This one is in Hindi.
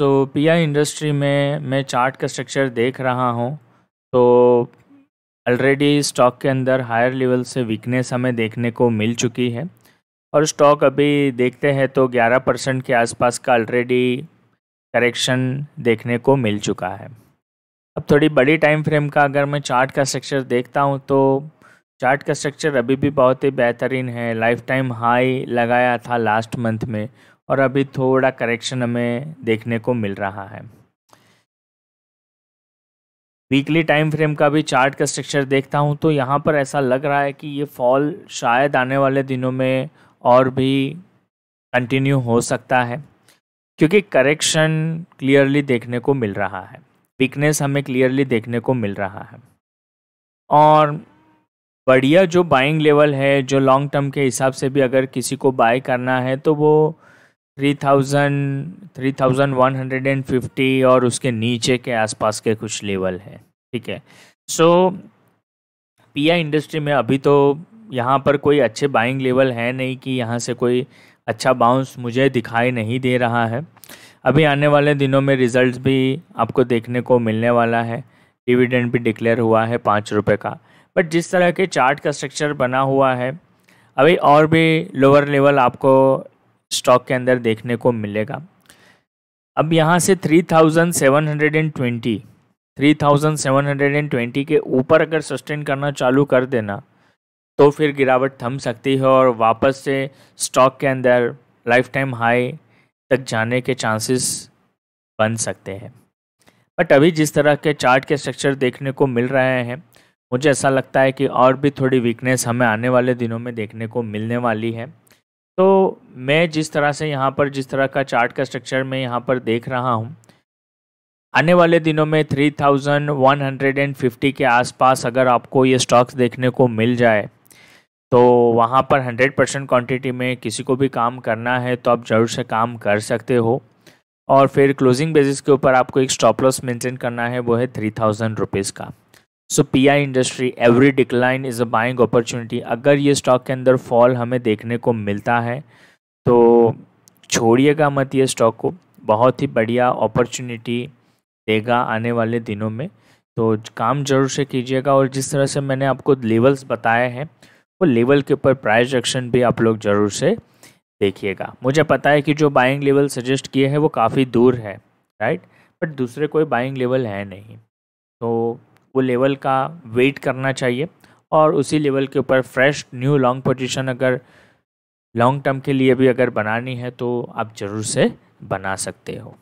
सो पी आई इंडस्ट्री में मैं चार्ट का स्ट्रक्चर देख रहा हूँ। तो ऑलरेडी स्टॉक के अंदर हायर लेवल से वीकनेस हमें देखने को मिल चुकी है। और स्टॉक अभी देखते हैं तो 11 परसेंट के आसपास का ऑलरेडी करेक्शन देखने को मिल चुका है। अब थोड़ी बड़ी टाइम फ्रेम का अगर मैं चार्ट का स्ट्रक्चर देखता हूँ तो चार्ट का स्ट्रक्चर अभी भी बहुत ही बेहतरीन है। लाइफ टाइम हाई लगाया था लास्ट मंथ में। और अभी थोड़ा करेक्शन हमें देखने को मिल रहा है। वीकली टाइम फ्रेम का भी चार्ट का स्ट्रक्चर देखता हूँ तो यहाँ पर ऐसा लग रहा है कि ये फॉल शायद आने वाले दिनों में और भी कंटिन्यू हो सकता है, क्योंकि करेक्शन क्लियरली देखने को मिल रहा है। वीकनेस हमें क्लियरली देखने को मिल रहा है। और बढ़िया जो बाइंग लेवल है, जो लॉन्ग टर्म के हिसाब से भी अगर किसी को बाय करना है तो वो three thousand three thousand one hundred and fifty और उसके नीचे के आसपास के कुछ लेवल है, ठीक है? सो पी इंडस्ट्री में अभी तो यहाँ पर कोई अच्छे बाइंग लेवल है नहीं कि यहाँ से कोई अच्छा बाउंस मुझे दिखाई नहीं दे रहा है। अभी आने वाले दिनों में रिजल्ट्स भी आपको देखने को मिलने वाला है। डिविडेंड भी डिक्लेयर हुआ है पाँच रुपये का। बट जिस तरह के चार्ट का स्ट्रक्चर बना हुआ है, अभी और भी लोअर लेवल आपको स्टॉक के अंदर देखने को मिलेगा। अब यहाँ से 3720 3720 के ऊपर अगर सस्टेन करना चालू कर देना तो फिर गिरावट थम सकती है और वापस से स्टॉक के अंदर लाइफ टाइम हाई तक जाने के चांसेस बन सकते हैं। बट अभी जिस तरह के चार्ट के स्ट्रक्चर देखने को मिल रहे हैं, मुझे ऐसा लगता है कि और भी थोड़ी वीकनेस हमें आने वाले दिनों में देखने को मिलने वाली है। तो मैं जिस तरह से यहाँ पर, जिस तरह का चार्ट का स्ट्रक्चर मैं यहाँ पर देख रहा हूँ, आने वाले दिनों में 3150 के आसपास अगर आपको ये स्टॉक्स देखने को मिल जाए तो वहाँ पर 100 परसेंट क्वान्टिटी में किसी को भी काम करना है तो आप ज़रूर से काम कर सकते हो। और फिर क्लोजिंग बेसिस के ऊपर आपको एक स्टॉप लॉस मेंटेन करना है, वो है थ्री थाउज़ेंड रुपीज़ का। So P I industry every decline is a buying opportunity अगर ये स्टॉक के अंदर फॉल हमें देखने को मिलता है तो छोड़िएगा मत ये स्टॉक को। बहुत ही बढ़िया अपॉर्चुनिटी देगा आने वाले दिनों में। तो काम ज़रूर से कीजिएगा और जिस तरह से मैंने आपको लेवल्स बताए हैं, वो लेवल के ऊपर प्राइस एक्शन भी आप लोग ज़रूर से देखिएगा। मुझे पता है कि जो बाइंग लेवल सजेस्ट किए हैं, वो काफ़ी दूर है राइट बट दूसरे कोई बाइंग लेवल है नहीं। तो वो लेवल का वेट करना चाहिए और उसी लेवल के ऊपर फ्रेश न्यू लॉन्ग पोजीशन अगर लॉन्ग टर्म के लिए भी अगर बनानी है तो आप ज़रूर से बना सकते हो।